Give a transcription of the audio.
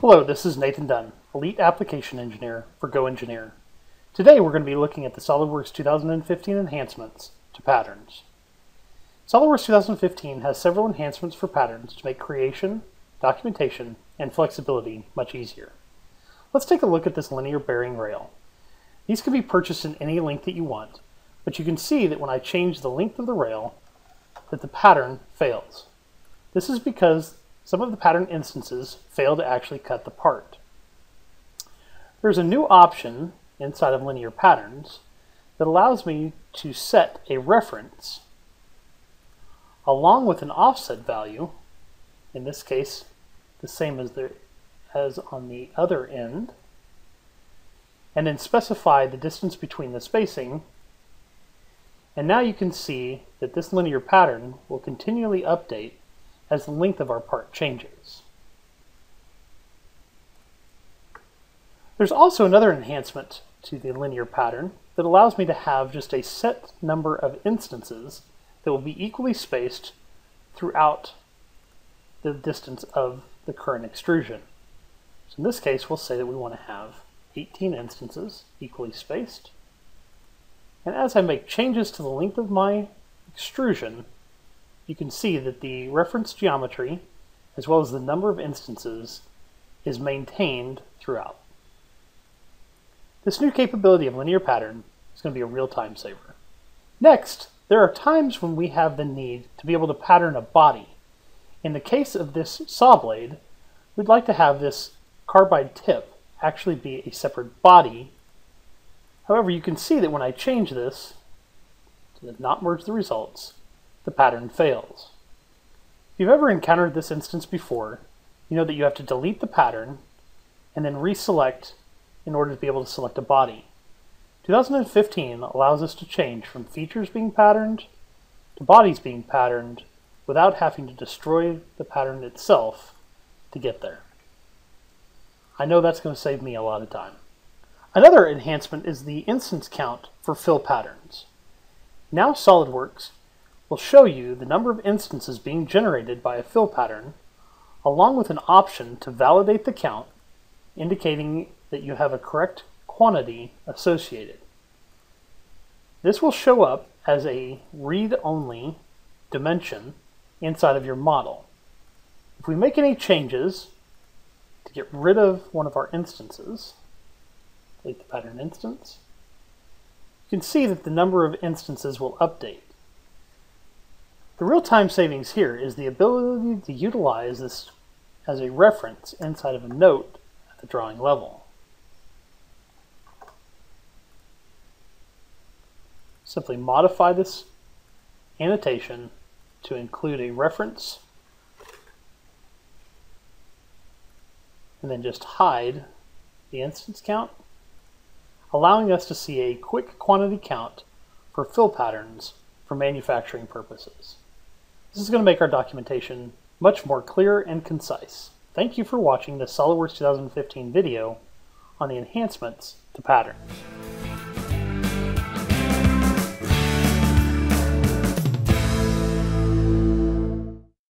Hello, this is Nathan Dunn, Elite Application Engineer for GoEngineer. Today we're going to be looking at the SOLIDWORKS 2015 enhancements to patterns. SOLIDWORKS 2015 has several enhancements for patterns to make creation, documentation, and flexibility much easier. Let's take a look at this linear bearing rail. These can be purchased in any length that you want, but you can see that when I change the length of the rail, that the pattern fails. This is because some of the pattern instances fail to actually cut the part. There's a new option inside of linear patterns that allows me to set a reference along with an offset value, in this case the same as, there, as on the other end, and then specify the distance between the spacing and now you can see that this linear pattern will continually update as the length of our part changes. There's also another enhancement to the linear pattern that allows me to have just a set number of instances that will be equally spaced throughout the distance of the current extrusion. So in this case, we'll say that we want to have 18 instances equally spaced. And as I make changes to the length of my extrusion, you can see that the reference geometry, as well as the number of instances, is maintained throughout. This new capability of linear pattern is going to be a real time saver. Next, there are times when we have the need to be able to pattern a body. In the case of this saw blade, we'd like to have this carbide tip actually be a separate body However, you can see that when I change this to not merge the results, the pattern fails. If you've ever encountered this instance before, you know that you have to delete the pattern and then reselect in order to be able to select a body. 2015 allows us to change from features being patterned to bodies being patterned without having to destroy the pattern itself to get there. I know that's going to save me a lot of time. Another enhancement is the instance count for fill patterns. Now SOLIDWORKS will show you the number of instances being generated by a fill pattern, along with an option to validate the count, indicating that you have a correct quantity associated. This will show up as a read-only dimension inside of your model. If we make any changes to get rid of one of our instances, delete the pattern instance, you can see that the number of instances will update. The real-time savings here is the ability to utilize this as a reference inside of a note at the drawing level. Simply modify this annotation to include a reference and then just hide the instance count allowing us to see a quick quantity count for fill patterns for manufacturing purposes. This is going to make our documentation much more clear and concise. Thank you for watching the SOLIDWORKS 2015 video on the enhancements to patterns.